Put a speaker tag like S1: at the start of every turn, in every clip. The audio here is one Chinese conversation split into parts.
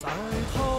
S1: 在滔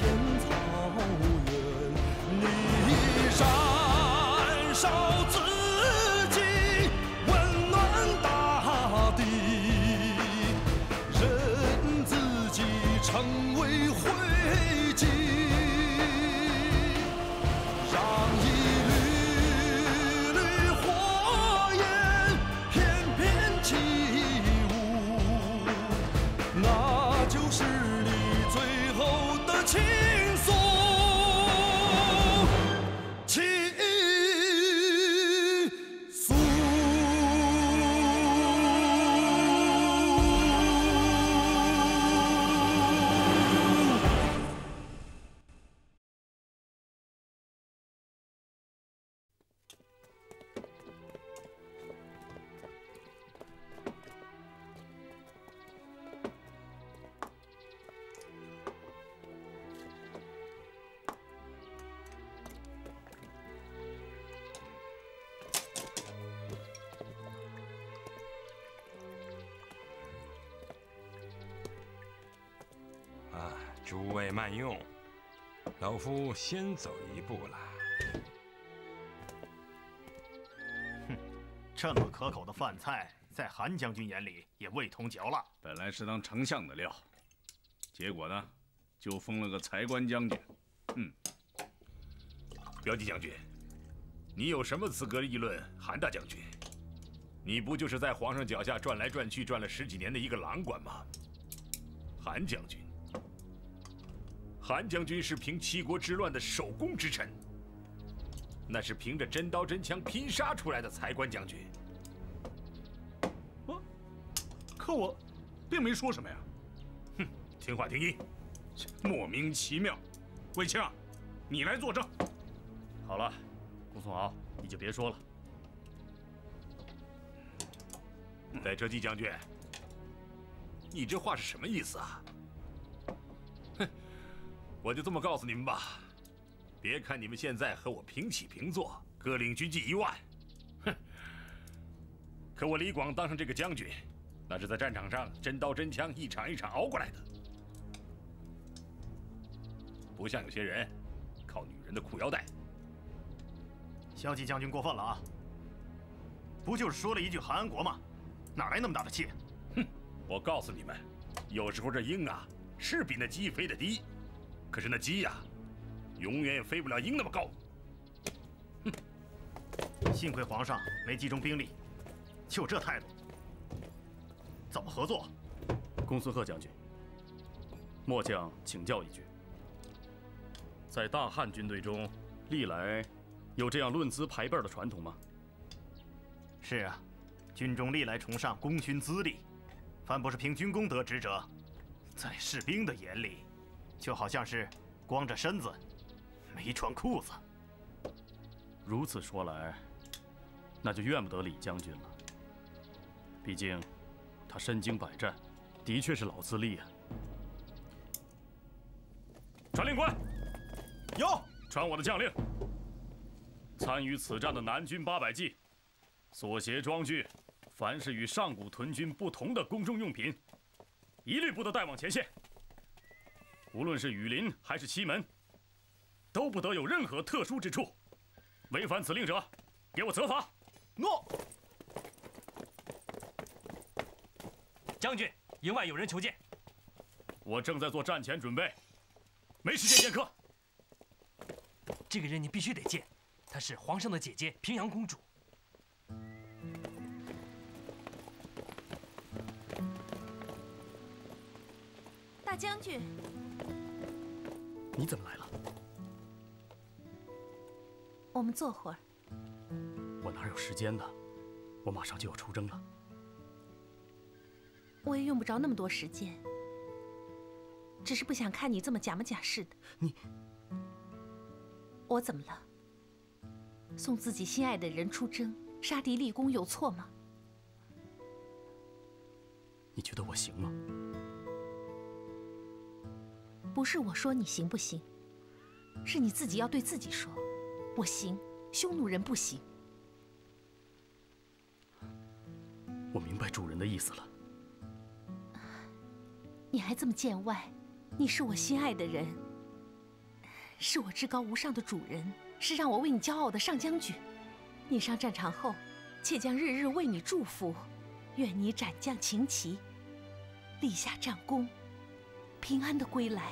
S1: 天草原你燃烧自己温暖大地任自己成为后
S2: 诸位慢用，老夫先走一步了。
S3: 哼这么可口的饭菜，在韩将军眼里也味同嚼蜡。
S4: 本来是当丞相的料，结果呢，就封了个财官将军。嗯，
S5: 标记将军，你有什么资格议论韩大将军？你不就是在皇上脚下转来转去，转了十几年的一个郎官吗？韩将军，韩将军是平七国之乱的首功之臣，那是凭着真刀真枪拼杀出来的才官将军。
S4: 可我并没说什么呀。
S5: 哼，听话听音。
S4: 莫名其妙。卫青，你来作证。
S3: 好了，顾松敖，你就别说了。
S5: 戴哲基将军，你这话是什么意思啊？哼，我就这么告诉你们吧，别看你们现在和我平起平坐，各领军纪一万，哼，可我李广当上这个将军，那是在战场上真刀真枪一场一场熬过来的，不像有些人靠女人的裤腰带。
S3: 骁骑将军过分了啊！不就是说了一句韩安国吗？哪来那么大的气？
S5: 哼！我告诉你们，有时候这鹰啊是比那鸡飞得低，可是那鸡呀，永远也飞不了鹰那么高。
S3: 哼幸亏皇上没集中兵力，就这态度，怎么合作？
S6: 公孙贺将军，末将请教一句，在大汉军队中，历来有这样论资排辈的传统吗？
S3: 是啊，军中历来崇尚功勋资历，凡不是凭军功得职者，在士兵的眼里，就好像是光着身子，没穿裤子。
S6: 如此说来，那就怨不得李将军了。毕竟，他身经百战，的确是老资历啊。传令官，
S3: 有
S6: 传我的将令。参与此战的南军八百骑，所携装具，凡是与上古屯军不同的宫中用品，一律不得带往前线。无论是雨林还是西门，都不得有任何特殊之处。违反此令者，给我责罚。
S3: 诺。
S7: 将军，营外有人求见。
S6: 我正在做战前准备，没时间见客。
S7: 这个人你必须得见，她是皇上的姐姐平阳公主。
S8: 大将军，
S7: 你怎么来了？
S8: 我们坐会儿。
S6: 我哪有时间呢？我马上就要出征了。
S8: 我也用不着那么多时间，只是不想看你这么假模假式的。
S6: 你，
S8: 我怎么了？送自己心爱的人出征，杀敌立功，有错吗？
S6: 你觉得我行吗？
S8: 不是我说你行不行，是你自己要对自己说：“我行，匈奴人不行。”
S6: 我明白主人的意思了。
S8: 你还这么见外？你是我心爱的人，是我至高无上的主人，是让我为你骄傲的上将军。你上战场后，妾将日日为你祝福，愿你斩将擒旗，立下战功，平安的归来。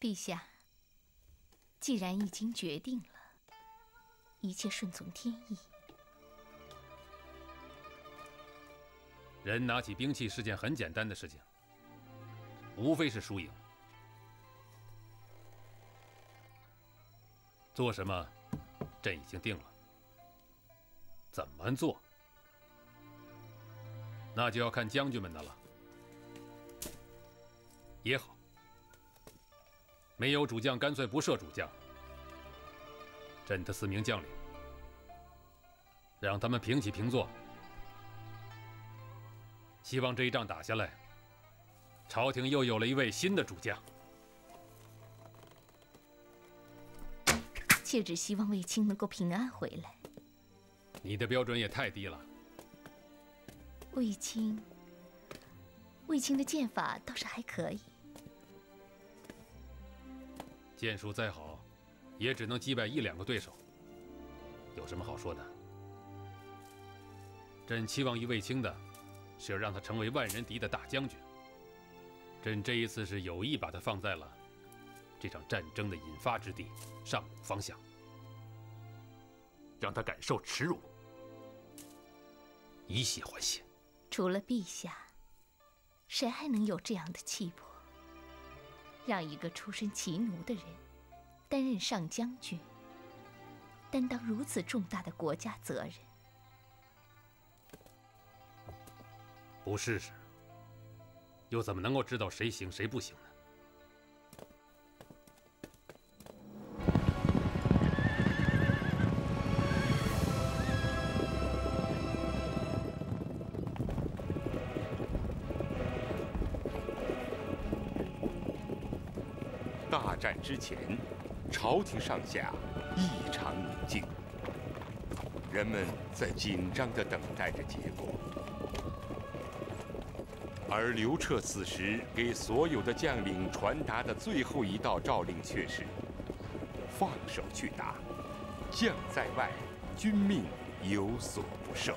S9: 陛下，既然已经决定了，一切顺从天意。
S10: 人拿起兵器是件很简单的事情，无非是输赢。做什么，朕已经定了。怎么做，那就要看将军们的了。也好。没有主将，干脆不设主将。朕的四名将领，让他们平起平坐。希望这一仗打下来，朝廷又有了一位新的主将。
S9: 妾只希望卫青能够平安回来。
S10: 你的标准也太低了。
S9: 卫青，卫青的剑法倒是还可以。
S10: 剑术再好，也只能击败一两个对手。有什么好说的？朕期望于卫青的，是要让他成为万人敌的大将军。朕这一次是有意把他放在了这场战争的引发之地上古方向，
S5: 让他感受耻辱，
S10: 以血还血。
S9: 除了陛下，谁还能有这样的气魄？让一个出身奇奴的人担任上将军，担当如此重大的国家责任，
S10: 不试试，又怎么能够知道谁行谁不行呢？
S11: 战之前，朝廷上下异常宁静，人们在紧张地等待着结果。而刘彻此时给所有的将领传达的最后一道诏令却是：放手去打，将在外，君命有所不受。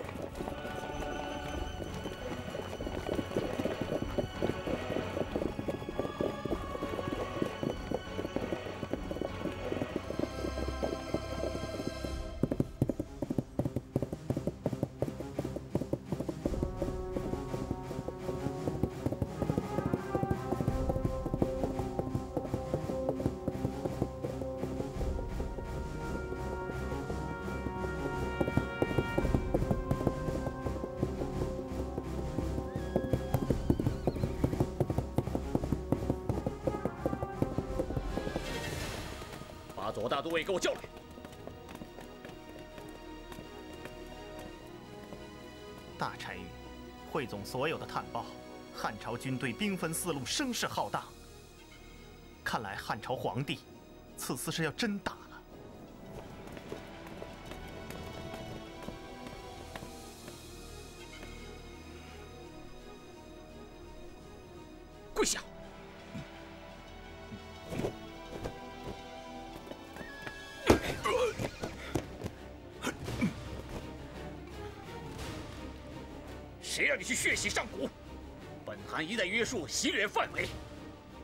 S6: 大
S3: 单于，汇总所有的探报，汉朝军队兵分四路，声势浩大。看来汉朝皇帝此次是要真打了。
S12: 一再约束袭掠范围，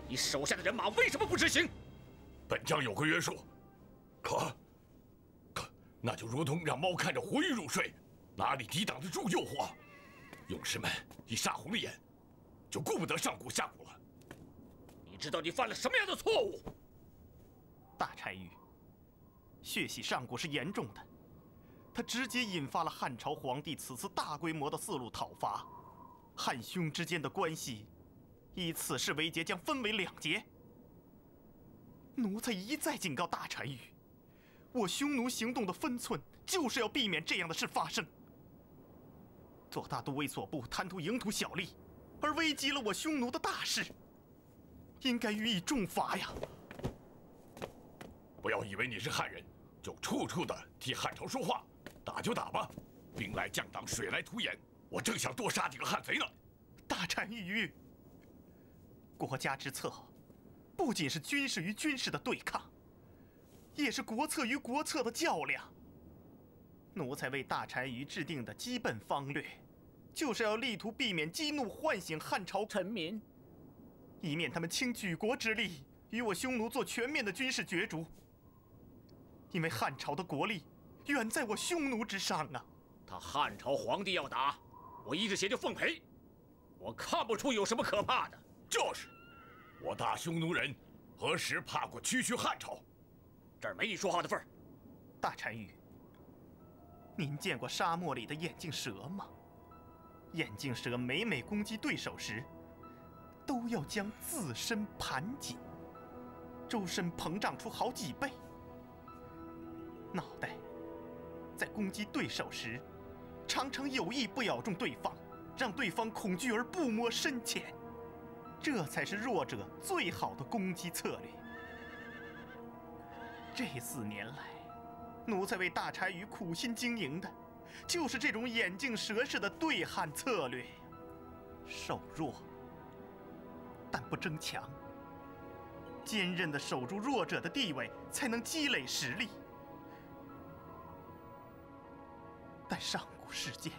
S12: 你手下的人马为什么不执行？
S5: 本将有个约束？可，可那就如同让猫看着活鱼入睡，哪里抵挡得住诱惑？勇士们一杀红了眼，就顾不得上古下古了。
S12: 你知道你犯了什么样的错误？
S3: 大单于，血洗上古是严重的，它直接引发了汉朝皇帝此次大规模的四路讨伐，汉匈之间的关系以此事为节将分为两截。奴才一再警告大单于，我匈奴行动的分寸就是要避免这样的事发生。左大都尉所部贪图营土小利，而危及了我匈奴的大事，应该予以重罚呀！
S5: 不要以为你是汉人，就处处的替汉朝说话。打就打吧，兵来将挡，水来土掩。我正想多杀几个汉贼呢。
S3: 大单于，国家之策，不仅是军事与军事的对抗，也是国策与国策的较量。奴才为大单于制定的基本方略，就是要力图避免激怒、唤醒汉朝臣民，以免他们倾举国之力与我匈奴做全面的军事角逐。因为汉朝的国力远在我匈奴之上啊！
S12: 他汉朝皇帝要打，我一只鞋就奉陪，我看不出有什么可怕的。
S5: 就是，我大匈奴人何时怕过区区汉朝？
S12: 这儿没你说话的份儿。
S3: 大单于，您见过沙漠里的眼镜蛇吗？眼镜蛇每每攻击对手时，都要将自身盘紧，周身膨胀出好几倍。脑袋在攻击对手时，常常有意不咬中对方，让对方恐惧而不摸深浅，这才是弱者最好的攻击策略。这四年来，奴才为大单于苦心经营的，就是这种眼镜蛇式的对汉策略：守弱，但不争强，坚韧的守住弱者的地位，才能积累实力。但上古事件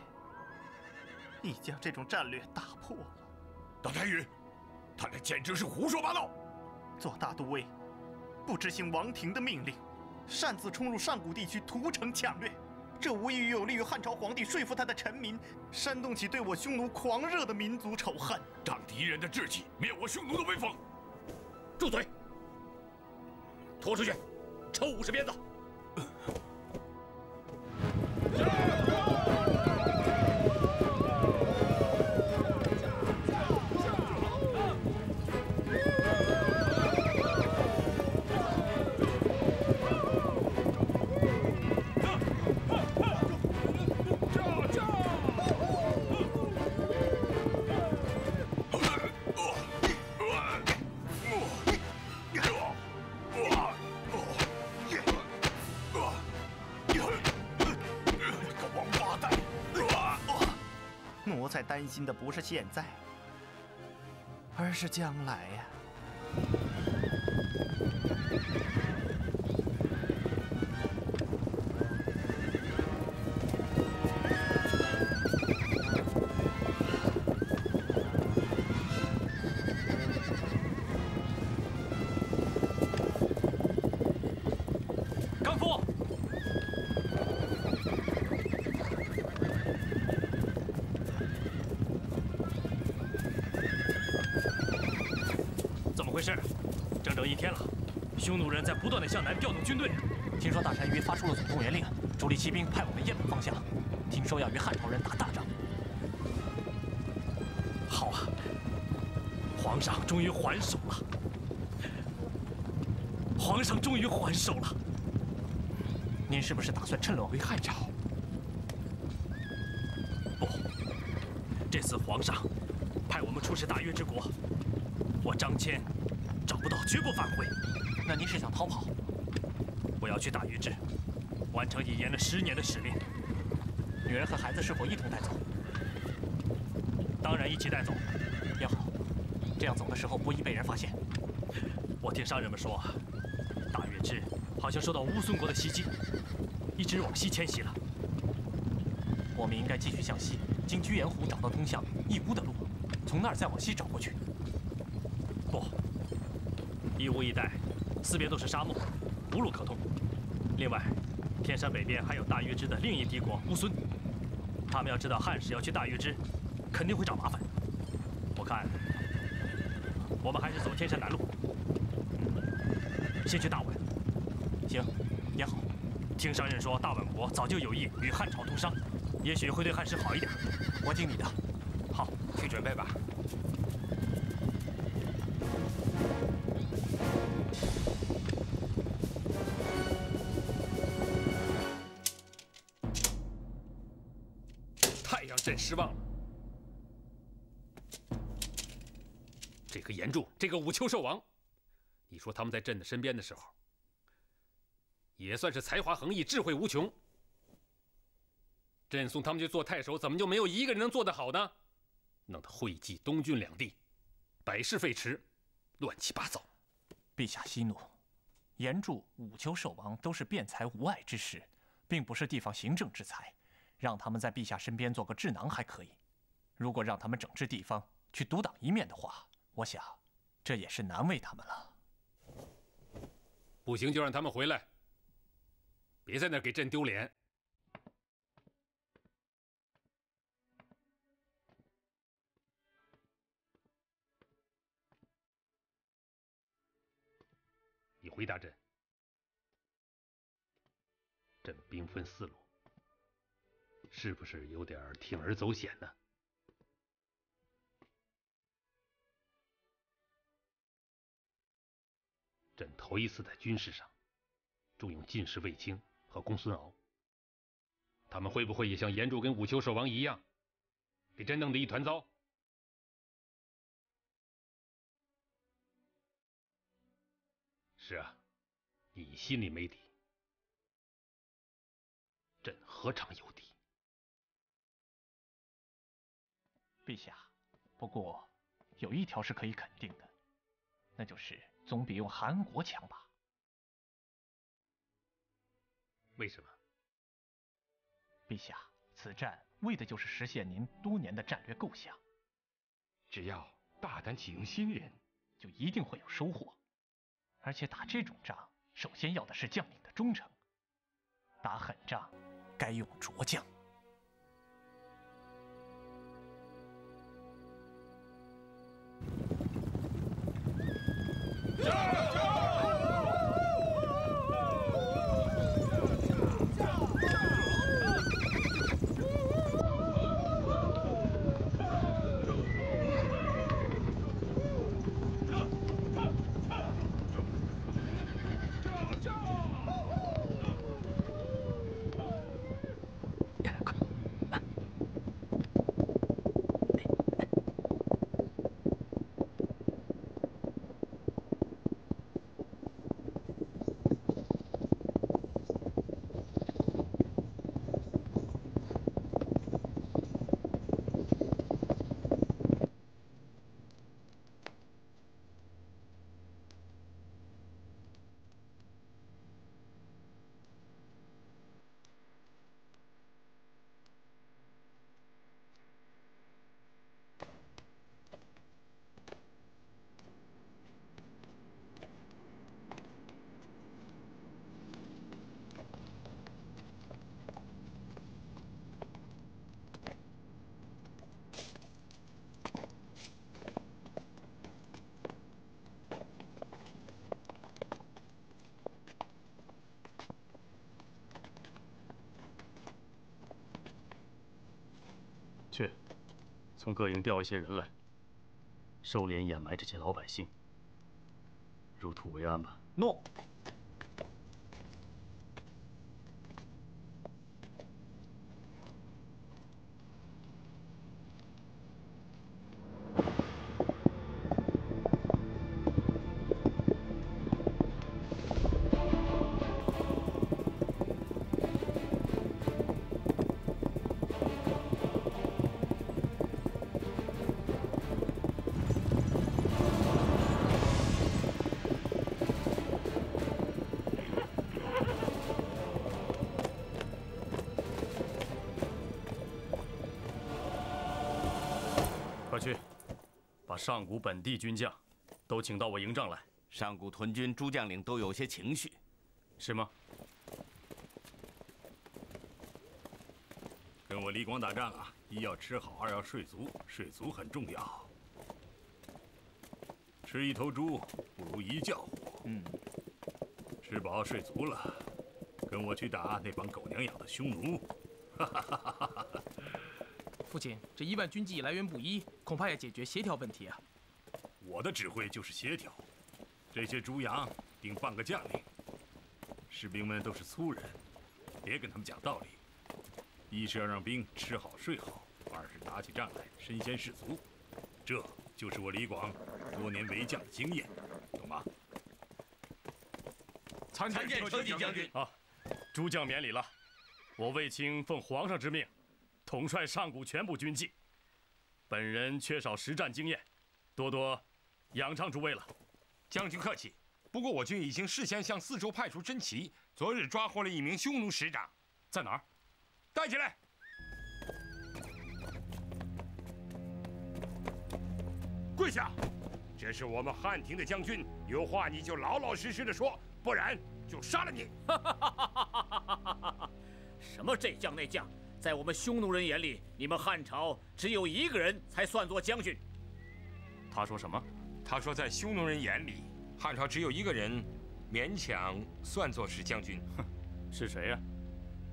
S3: 已将这种战略打破了。
S5: 大单于，他那简直是胡说八道！
S3: 做大都尉不执行王庭的命令，擅自冲入上古地区屠城抢掠，这无疑有利于汉朝皇帝说服他的臣民，煽动起对我匈奴狂热的民族仇恨，
S5: 长敌人的志气，灭我匈奴的威风。
S12: 住嘴！拖出去，抽五十鞭子！
S3: 担心的不是现在，而是将来呀。
S7: 匈奴人在不断的向南调动军队。
S13: 听说大单于发出了总动员令，主力骑兵派往了雁门方向，听说要与汉朝人打大仗。
S7: 好啊，皇上终于还手了！皇上终于还手了！
S13: 您是不是打算趁乱回汉朝？
S7: 不，这次皇上派我们出使大越之国，我张骞找不到，绝不反悔。
S13: 那您是想逃跑？
S7: 我要去大禹治，完成已延了十年的使命。
S13: 女人和孩子是否一同带走？
S7: 当然一起带走。
S13: 也好，这样走的时候不易被人发现。
S7: 我听商人们说，大月支好像受到乌孙国的袭击，一直往西迁徙了。
S13: 我们应该继续向西，经居延湖找到通向义乌的路，从那儿再往西找过去。
S7: 不，义乌一带四边都是沙漠，无路可通。另外，天山北边还有大月支的另一帝国乌孙，他们要知道汉使要去大月支，肯定会找麻烦。我看，我们还是走天山南路，先去大宛。
S13: 行，也好。
S7: 听商人说，大宛国早就有意与汉朝通商，也许会对汉使好一点。
S13: 我听你的。
S7: 好，
S11: 去准备吧。
S10: 这个武丘寿王，你说他们在朕的身边的时候，也算是才华横溢、智慧无穷。朕送他们去做太守，怎么就没有一个人能做得好呢？弄得会稽、东郡两地百事废弛，乱七八糟。
S13: 陛下息怒，严柱、武丘寿王都是辩才无碍之士，并不是地方行政之才，让他们在陛下身边做个智囊还可以。如果让他们整治地方，去独当一面的话，我想这也是难为他们了。
S10: 不行就让他们回来，别在那给朕丢脸。你回答朕，朕兵分四路，是不是有点铤而走险呢？朕头一次在军事上重用进士卫青和公孙敖，他们会不会也像严柱跟武丘寿王一样，给朕弄得一团糟？是啊，你心里没底，朕何尝有底？
S13: 陛下，不过有一条是可以肯定的，那就是总比用韩国强吧？
S10: 为什么？
S13: 陛下，此战为的就是实现您多年的战略构想。
S11: 只要大胆启用新人，
S13: 就一定会有收获。而且打这种仗，首先要的是将领的忠诚。打狠仗，该用拙将。
S6: 去，从各营调一些人来，收敛掩埋这些老百姓，入土为安吧。
S13: 诺。
S6: 上古本地军将都请到我营帐来。
S14: 上古屯军诸将领都有些情绪，
S6: 是吗？
S5: 跟我李广打仗啊，一要吃好，二要睡足，睡足很重要。吃一头猪不如一觉活。嗯，吃饱睡足了，跟我去打那帮狗娘养的匈奴。
S15: 父亲，这一万军纪来源不一，恐怕要解决协调问题啊。
S5: 我的指挥就是协调。这些猪羊顶半个将领，士兵们都是粗人，别跟他们讲道理。一是要让兵吃好睡好，二是打起仗来身先士卒。这就是我李广多年为将的经验，懂吗？
S6: 参见车骑将军。啊，诸将免礼了。我卫青奉皇上之命，统帅上古全部军纪。本人缺少实战经验，多多仰仗诸位了。
S2: 将军客气，不过我军已经事先向四周派出侦旗，昨日抓获了一名匈奴使长，
S6: 在哪儿？
S2: 带起来！跪下！这是我们汉庭的将军，有话你就老老实实的说，不然就杀了你！
S12: 什么这将那将，在我们匈奴人眼里，你们汉朝只有一个人才算作将军。
S6: 他说什么？
S2: 他说，在匈奴人眼里，汉朝只有一个人，勉强算作是将军。
S6: 哼，是谁呀？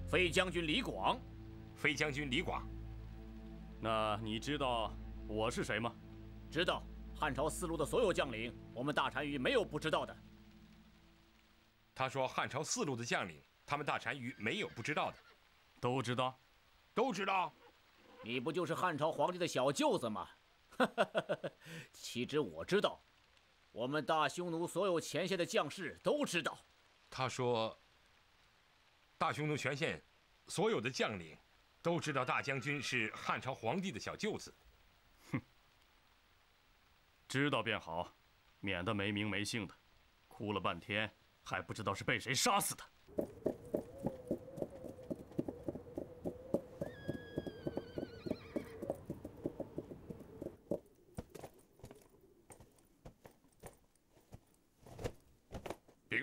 S12: 飞将军李广。
S2: 飞将军李广。
S6: 那你知道我是谁吗？
S12: 知道。汉朝四路的所有将领，我们大单于没有不知道的。
S2: 他说，汉朝四路的将领，他们大单于没有不知道的。
S6: 都知道？
S2: 都知道。
S12: 你不就是汉朝皇帝的小舅子吗？岂止我知道，我们大匈奴所有前线的将士都知道。
S2: 他说，大匈奴全线所有的将领都知道大将军是汉朝皇帝的小舅子。
S6: 哼，知道便好，免得没名没姓的，哭了半天还不知道是被谁杀死的。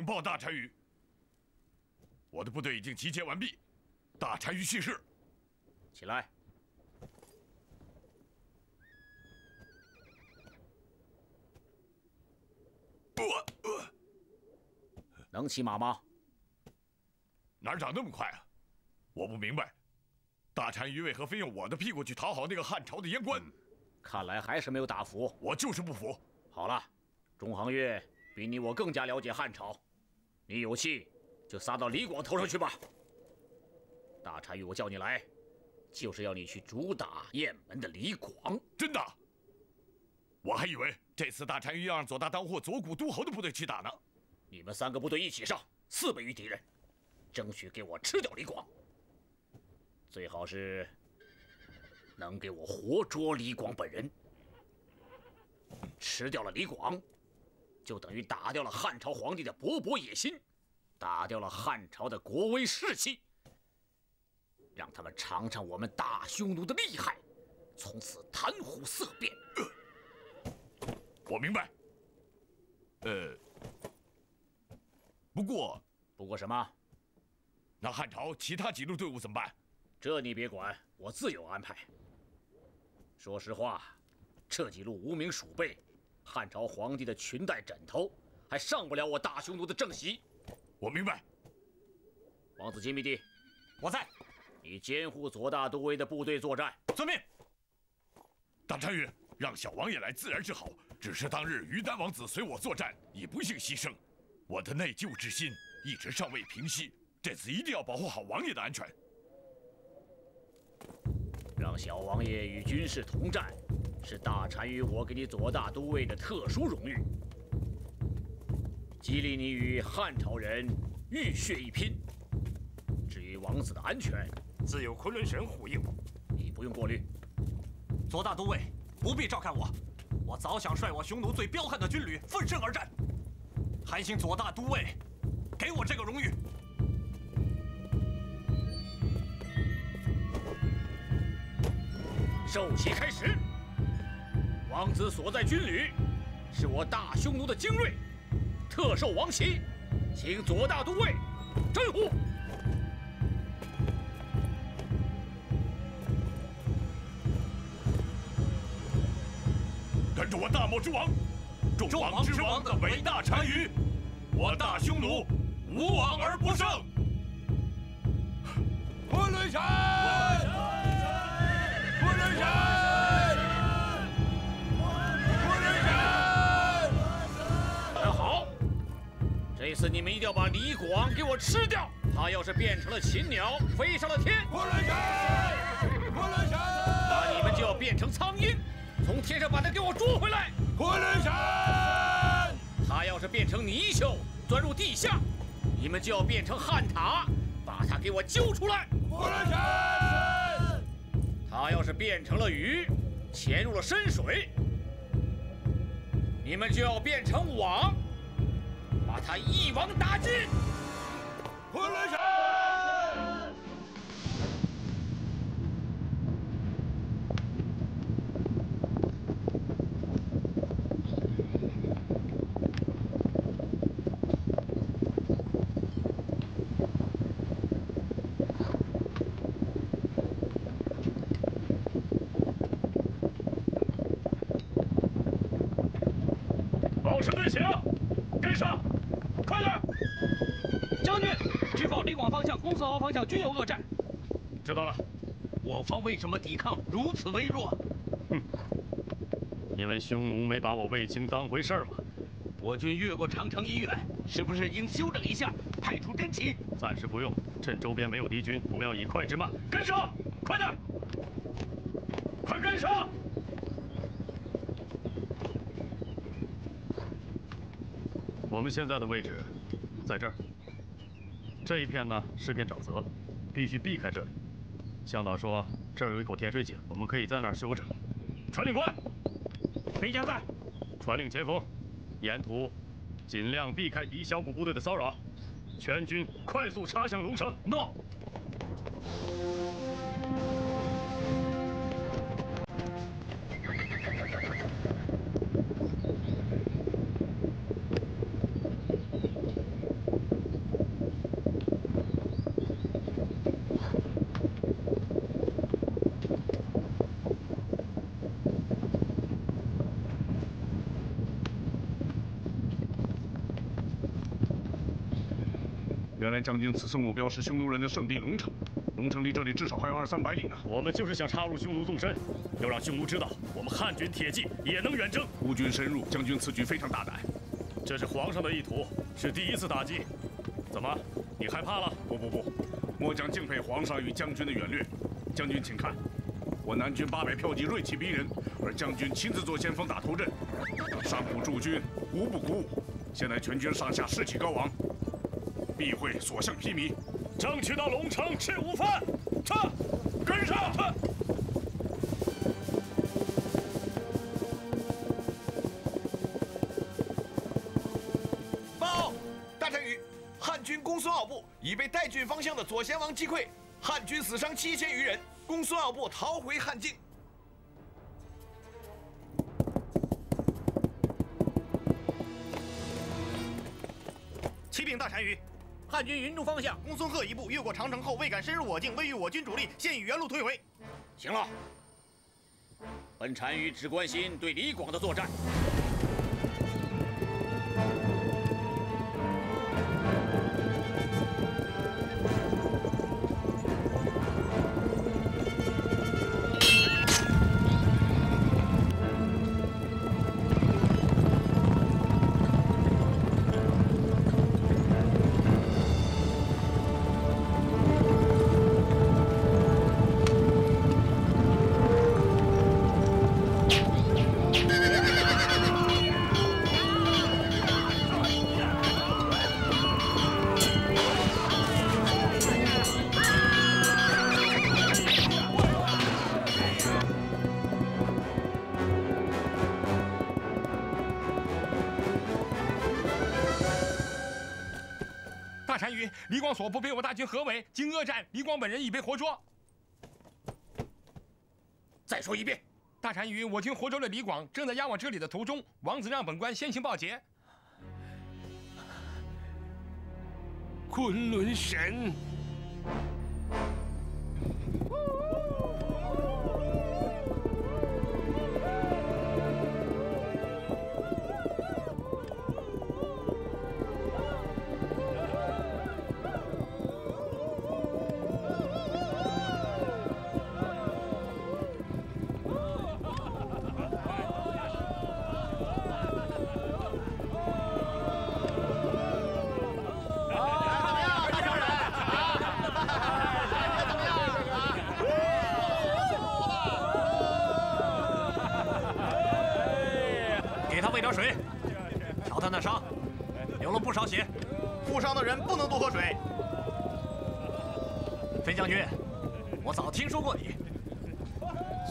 S16: 报大单于，我的部队已经集结完毕，大单于训示。
S12: 起来。能骑马吗？
S16: 哪长那么快啊？我不明白，大单于为何非用我的屁股去讨好那个汉朝的阉官？
S12: 看来还是没有打服。
S16: 我就是不服。
S12: 好了，中行月比你我更加了解汉朝。你有气就撒到李广头上去吧。大单于，我叫你来，就是要你去主打雁门的李广。
S16: 真的？我还以为这次大单于要让左大当或左谷都侯的部队去打呢。
S12: 你们三个部队一起上，四倍于敌人，争取给我吃掉李广。最好是能给我活捉李广本人。吃掉了李广。就等于打掉了汉朝皇帝的勃勃野心，打掉了汉朝的国威士气，让他们尝尝我们大匈奴的厉害，从此谈虎色变。
S16: 我明白。呃，不过，
S12: 不过什么？
S16: 那汉朝其他几路队伍怎么办？
S12: 这你别管，我自有安排。说实话，这几路无名鼠辈。汉朝皇帝的裙带枕头还上不了我大匈奴的正席。
S16: 我明白。
S12: 王子金密弟，
S15: 我在。
S12: 你监护左大都尉的部队作战。
S15: 遵命。
S16: 大单于，让小王爷来自然是好，只是当日于丹王子随我作战，已不幸牺牲，我的内疚之心一直尚未平息。这次一定要保护好王爷的安全。
S12: 让小王爷与军士同战。是大单于我给你左大都尉的特殊荣誉，激励你与汉朝人浴血一拼。至于王子的安全，
S2: 自有昆仑神护佑，
S12: 你不用过虑。
S15: 左大都尉不必照看我，我早想率我匈奴最彪悍的军旅奋身而战，还请左大都尉给我这个荣誉。
S12: 授旗开始。王子所在军旅是我大匈奴的精锐，特授王旗，请左大都尉镇护。
S16: 跟着我大漠之王，众王之王的伟大单于，我大匈奴无往而不胜。
S1: 昆仑山，
S12: 次你们一定要把李广给我吃掉。他要是变成了禽鸟，飞上了天，
S1: 昆仑山，昆仑山，
S12: 那你们就要变成苍鹰，从天上把他给我捉回来。
S1: 昆仑山，
S12: 他要是变成泥鳅，钻入地下，你们就要变成旱獭，把他给我揪出来。
S1: 昆仑山，
S12: 他要是变成了鱼，潜入了深水，你们就要变成网，把他一网打尽。
S1: 昆仑山
S6: 形，跟上，快点！
S17: 将军，知报李广方向、公孙敖方向均有恶战。
S6: 知道了。
S17: 我方为什么抵抗如此微弱？
S6: 哼因为匈奴没把我卫青当回事儿嘛。
S17: 我军越过长城已远，是不是应休整一下，派出真骑？
S6: 暂时不用，趁周边没有敌军，我们要以快制慢。跟上，快点！快跟上！我们现在的位置在这儿。这一片呢是片沼泽，必须避开这里。向导说这儿有一口甜水井，我们可以在那儿休整。传令官，
S17: 飞将在。
S6: 传令前锋，沿途尽量避开敌小股部队的骚扰，全军快速插向龙城。
S17: 诺。
S4: 来将军此次目标是匈奴人的圣地龙城，龙城离这里至少还有二三百里呢。
S6: 我们就是想插入匈奴纵深，要让匈奴知道我们汉军铁骑也能远征。
S4: 孤军深入，将军此举非常大胆。
S6: 这是皇上的意图，是第一次打击。怎么，你害怕了？
S4: 不不不，末将敬佩皇上与将军的远略。将军请看，我南军八百骠骑锐气逼人，而将军亲自做先锋打头阵，上古驻军无不鼓舞。现在全军上下士气高昂。必会所向披靡，
S6: 争取到龙城吃午饭。撤，跟上！撤。
S18: 报，大单于，汉军公孙敖部已被代郡方向的左贤王击溃，汉军死伤七千余人，公孙敖部逃回汉境。
S3: 军云中方向，公孙贺一部越过长城后未敢深入我境，未遇我军主力，现已原路退回。
S12: 行了，本单于只关心对李广的作战。
S2: 李广所部被我大军合围，经恶战，李广本人已被活捉。
S12: 再说一遍，
S2: 大单于，我军活捉了李广正在押往这里的途中，王子让本官先行报捷。
S11: 昆仑神。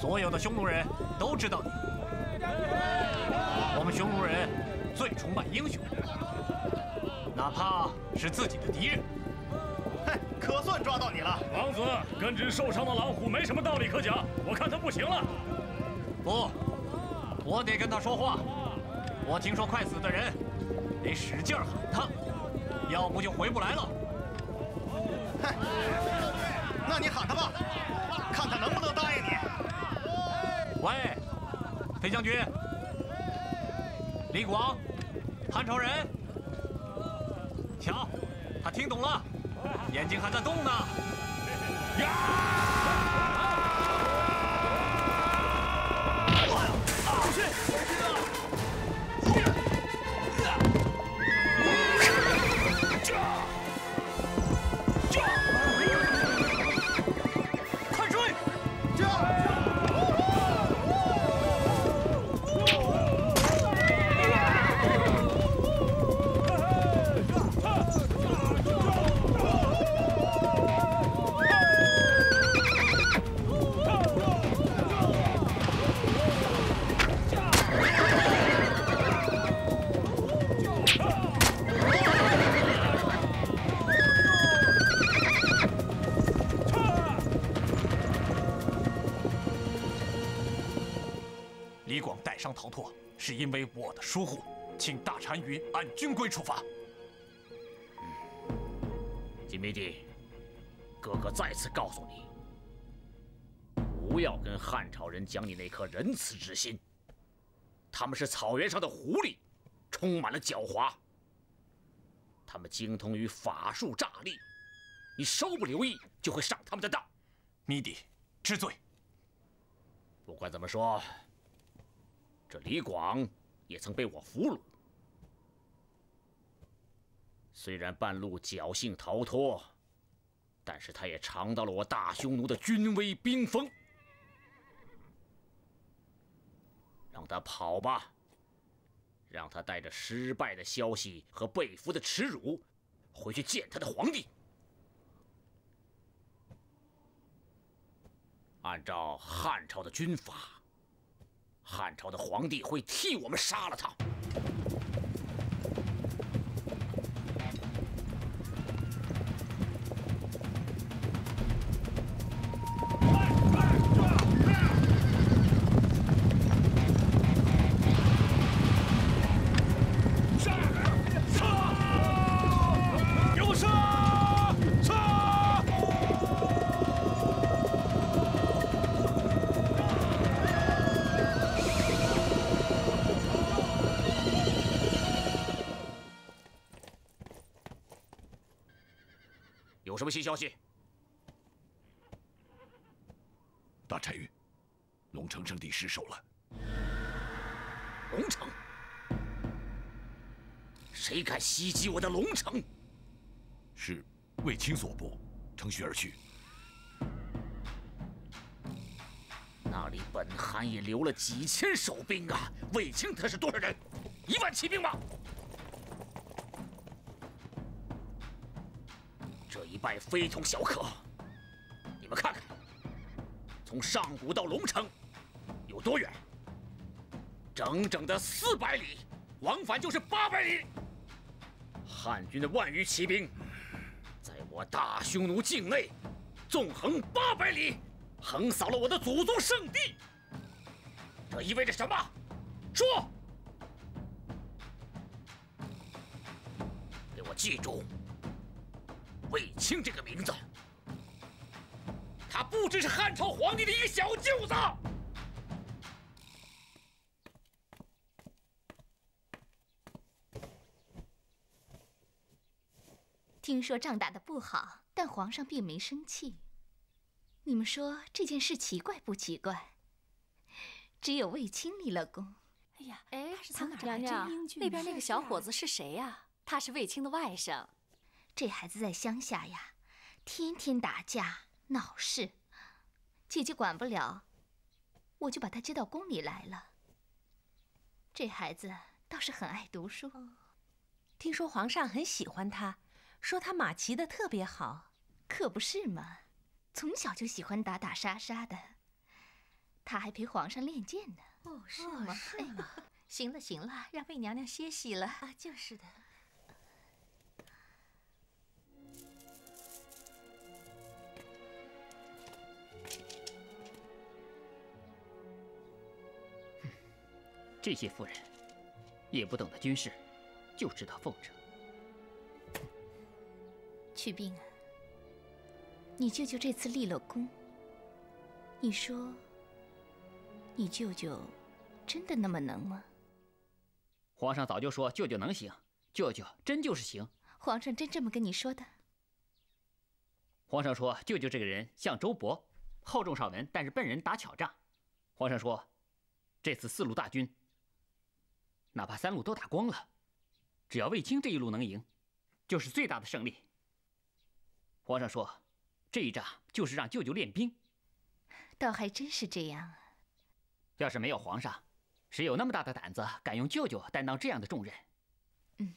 S15: 所有的匈奴人都知道你。我们匈奴人最崇拜英雄，哪怕是自己的敌人。
S3: 哼，可算抓到你了，
S6: 王子，跟只受伤的老虎没什么道理可讲，我看他不行了。
S15: 不，我得跟他说话。我听说快死的人得使劲喊他，要不就回不来了。
S3: 哼，那你喊他吧，
S13: 逃脱，是因为我的疏忽，请大单于按军规处罚。
S12: 金密帝，哥哥再次告诉你，不要跟汉朝人讲你那颗仁慈之心。他们是草原上的狐狸，充满了狡猾。他们精通于法术诈力，你稍不留意就会上他们的当。
S13: 密帝，知罪。
S12: 不管怎么说，这李广也曾被我俘虏。虽然半路侥幸逃脱，但是他也尝到了我大匈奴的军威兵锋。让他跑吧，让他带着失败的消息和被俘的耻辱，回去见他的皇帝。按照汉朝的军法，汉朝的皇帝会替我们杀了他。新消息？
S16: 大单于，龙城圣地失守了。
S12: 龙城？谁敢袭击我的龙城？
S16: 是卫青所部，乘虚而去。
S12: 那里本汗也留了几千守兵啊！卫青他是多少人？一万骑兵吗？败非同小可。你们看看，从上古到龙城有多远？整整的四百里，往返就是八百里。汉军的万余骑兵，在我大匈奴境内纵横八百里，横扫了我的祖宗圣地。
S19: 这意味着什么？说！给我记住，卫青这个名字，他不只是汉朝皇帝的一个小舅子。
S9: 听说仗打得不好，但皇上并没生气。你们说这件事奇怪不奇怪？只有卫青立了功。
S8: 哎呀，
S20: 哎，他是
S8: 从哪
S20: 娘娘，
S8: 那边那个小伙子是谁呀？他是卫青的外甥。
S9: 这孩子在乡下呀，天天打架闹事，姐姐管不了，我就把他接到宫里来了。这孩子倒是很爱读书，
S8: 听说皇上很喜欢他，说他马骑的特别好，
S9: 可不是嘛？从小就喜欢打打杀杀的，他还陪皇上练剑呢。
S20: 哦，是吗？是吗，行了行了，让魏娘娘歇息了啊，
S8: 就是的。
S19: 这些妇人也不懂得军事，就知道奉承。
S9: 曲病啊，你舅舅这次立了功，你说你舅舅真的那么能吗？
S19: 皇上早就说舅舅能行，舅舅真就是行。
S9: 皇上真这么跟你说的？
S19: 皇上说舅舅这个人像周勃，厚重少文，但是笨人打巧仗。皇上说，这次四路大军。哪怕三路都打光了，只要卫青这一路能赢，就是最大的胜利。皇上说，这一仗就是让舅舅练兵。
S9: 倒还真是这样啊！
S19: 要是没有皇上，谁有那么大的胆子敢用舅舅担当这样的重任？
S9: 嗯。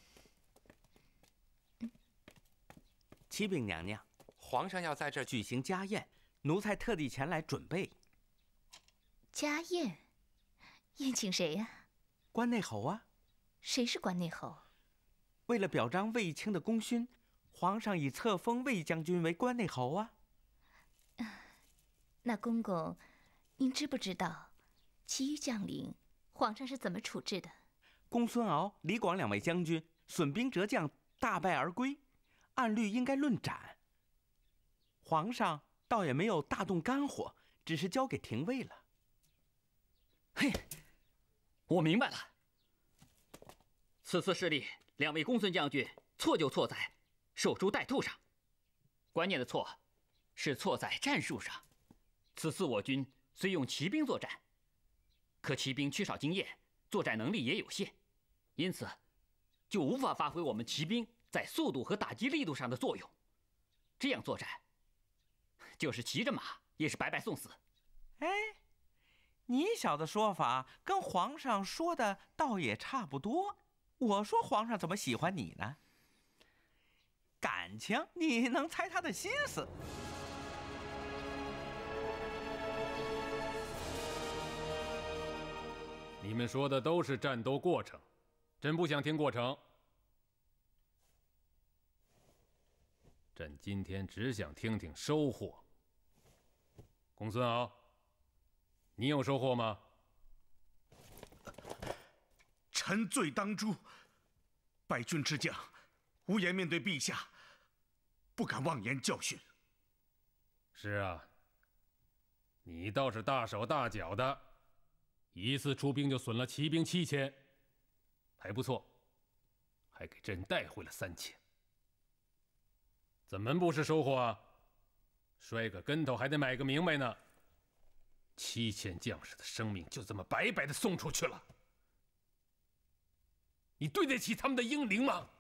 S14: 启禀娘娘，皇上要在这儿举行家宴，奴才特地前来准备。
S9: 家宴？宴请谁呀？
S14: 关内侯啊，
S9: 谁是关内侯？
S14: 为了表彰卫青的功勋，皇上已册封卫将军为关内侯啊。
S9: 那公公，您知不知道，其余将领，皇上是怎么处置的？
S14: 公孙敖、李广两位将军损兵折将，大败而归，按律应该论斩。皇上倒也没有大动肝火，只是交给廷尉了。
S19: 嘿。我明白了，此次失利，两位公孙将军错就错在守株待兔上，关键的错是错在战术上。此次我军虽用骑兵作战，可骑兵缺少经验，作战能力也有限，因此就无法发挥我们骑兵在速度和打击力度上的作用。这样作战，就是骑着马也是白白送死。
S14: 哎。你小子说法跟皇上说的倒也差不多。我说皇上怎么喜欢你呢？感情你能猜他的心思？
S10: 你们说的都是战斗过程，朕不想听过程。朕今天只想听听收获。公孙敖。你有收获吗？
S4: 臣罪当诛，败军之将，无颜面对陛下，不敢妄言教训。
S10: 是啊，你倒是大手大脚的，一次出兵就损了骑兵七千，还不错，还给朕带回了三千。怎么不是收获啊？摔个跟头还得买个明白呢。七千将士的生命就这么白白的送出去了，你对得起他们的英灵吗？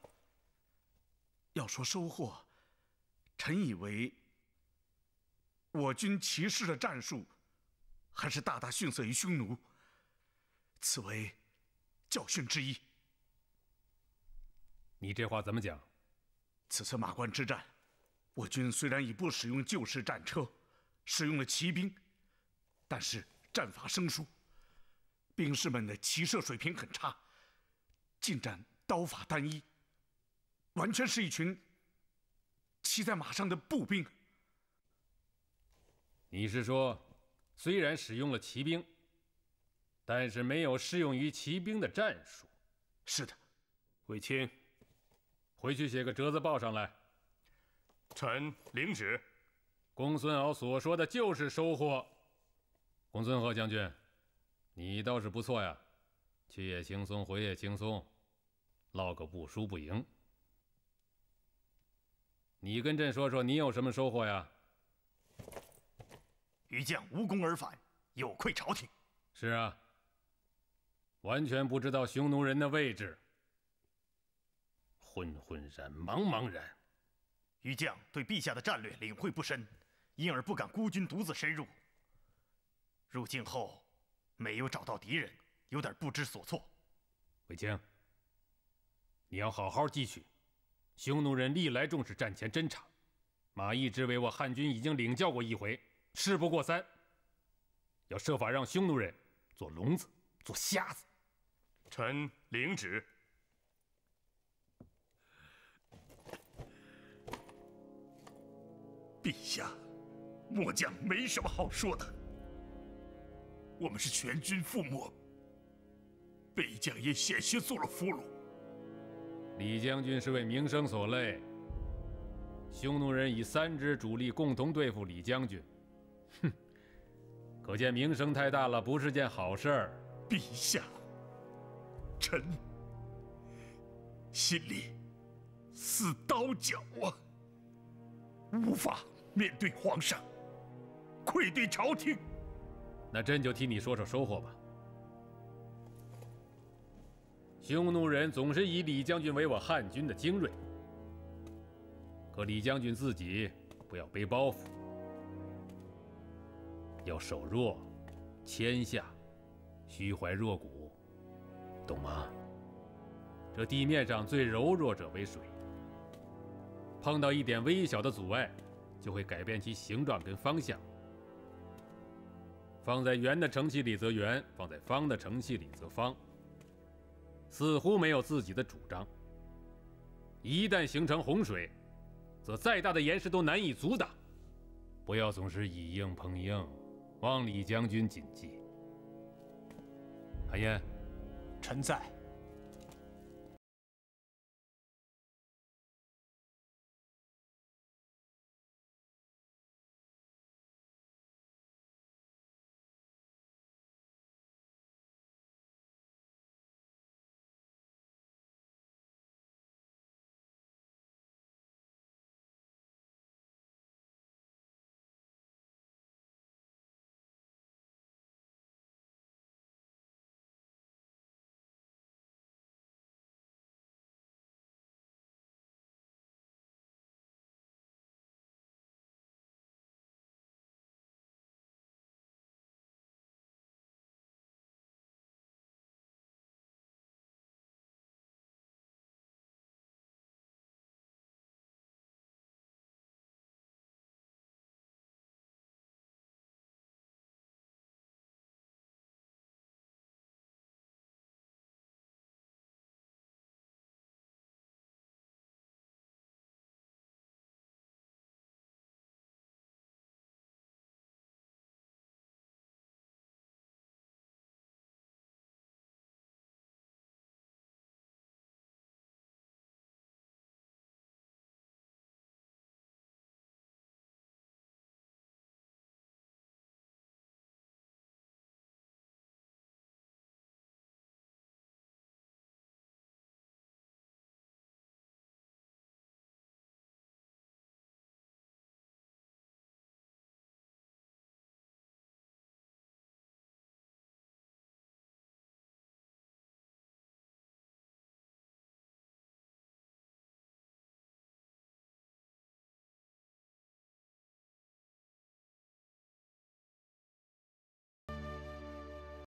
S4: 要说收获，臣以为我军骑士的战术还是大大逊色于匈奴，此为教训之一。
S10: 你这话怎么讲？
S4: 此次马关之战，我军虽然已不使用旧式战车，使用了骑兵。但是战法生疏，兵士们的骑射水平很差，近战刀法单一，完全是一群骑在马上的步兵。
S10: 你是说，虽然使用了骑兵，但是没有适用于骑兵的战术。
S3: 是的，
S6: 卫青，
S10: 回去写个折子报上来。
S6: 臣领旨。
S10: 公孙敖所说的就是收获。公孙贺将军，你倒是不错呀，去也轻松，回也轻松，落个不输不赢。你跟朕说说，你有什么收获呀？
S3: 余将无功而返，有愧朝廷。
S10: 是啊，完全不知道匈奴人的位置，昏昏然，茫茫然。
S3: 余将对陛下的战略领会不深，因而不敢孤军独自深入。入境后，没有找到敌人，有点不知所措。
S10: 卫青，你要好好记取，匈奴人历来重视战前侦察，马邑之围，我汉军已经领教过一回，事不过三。要设法让匈奴人做聋子，做瞎子。
S6: 臣领旨。
S16: 陛下，末将没什么好说的。我们是全军覆没，北将也险些做了俘虏。
S10: 李将军是为名声所累。匈奴人以三支主力共同对付李将军，哼，可见名声太大了，不是件好事儿。
S16: 陛下，臣心里似刀绞啊，无法面对皇上，愧对朝廷。
S10: 那朕就替你说说收获吧。匈奴人总是以李将军为我汉军的精锐，可李将军自己不要背包袱，要守弱，谦下，虚怀若谷，懂吗？这地面上最柔弱者为水，碰到一点微小的阻碍，就会改变其形状跟方向。放在圆的城器里则圆，放在方的城器里则方。似乎没有自己的主张。一旦形成洪水，则再大的岩石都难以阻挡。不要总是以硬碰硬，望李将军谨记。韩燕，
S15: 臣在。